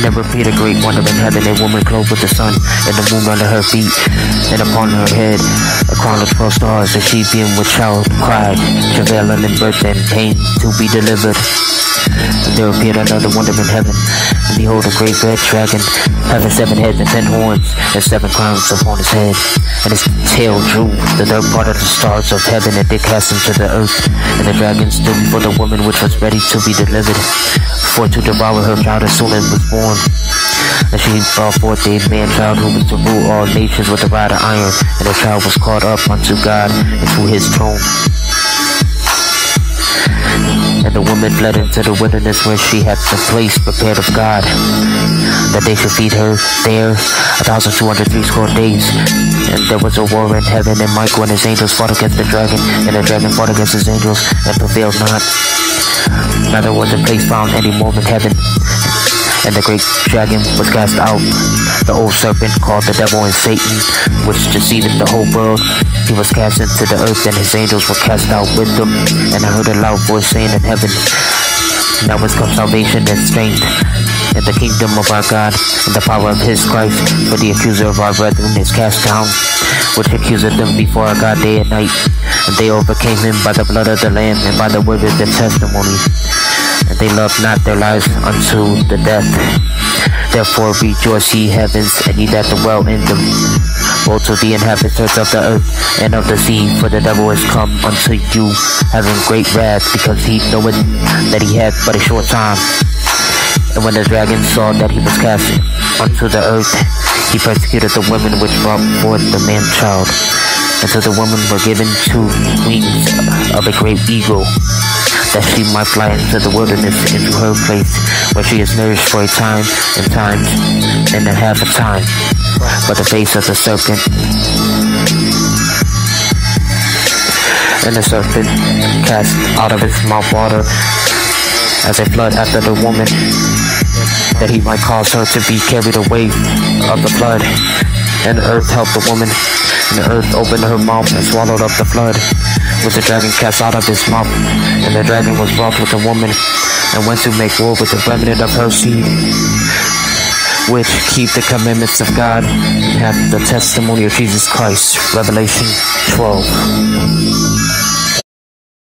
And there appeared a great wonder in heaven, a woman clothed with the sun and the moon under her feet, and upon her head a crown of twelve stars. And she being with child cried, travailing in birth and pain to be delivered. And there appeared another wonder in heaven, and behold a great red dragon, having seven heads and ten horns, and seven crowns upon his head. And his tail drew the third part of the stars of heaven, and did cast them to the earth. And the dragon stood before the woman which was ready to be delivered, for to devour her child as soon as was born. And she brought forth a man child who was to rule all nations with a rod of iron, and the child was caught up unto God and to his throne. And the woman fled into the wilderness where she had the place prepared of God, that they should feed her there a thousand two hundred three score days. And there was a war in heaven, and Michael and his angels fought against the dragon, and the dragon fought against his angels, and prevailed not. Neither was a place found any more in heaven. And the great dragon was cast out, the old serpent called the devil and Satan, which deceiveth the whole world. He was cast into the earth, and his angels were cast out with him. And I heard a loud voice saying in heaven, Now is come salvation and strength, and the kingdom of our God, and the power of his Christ. For the accuser of our brethren is cast down, which accuseth them before our God day and night. And they overcame him by the blood of the Lamb, and by the word of their testimony and they love not their lives unto the death. Therefore rejoice ye heavens, and ye that dwell in them, both to the inhabitants of the earth and of the sea, for the devil is come unto you, having great wrath, because he knoweth that he hath but a short time. And when the dragon saw that he was cast unto the earth, he persecuted the women which brought forth the man child. And so the women were given two wings of a great eagle, that she might fly into the wilderness into her place where she is nourished for a time and times and a half a time by the face of the serpent. And the serpent cast out of his mouth water as a flood after the woman, that he might cause her to be carried away of the flood. And the earth helped the woman, and the earth opened her mouth and swallowed up the flood, which the dragon cast out of his mouth. And the dragon was wroth with the woman, and went to make war with the remnant of her seed, which keep the commandments of God, and have the testimony of Jesus Christ. Revelation 12.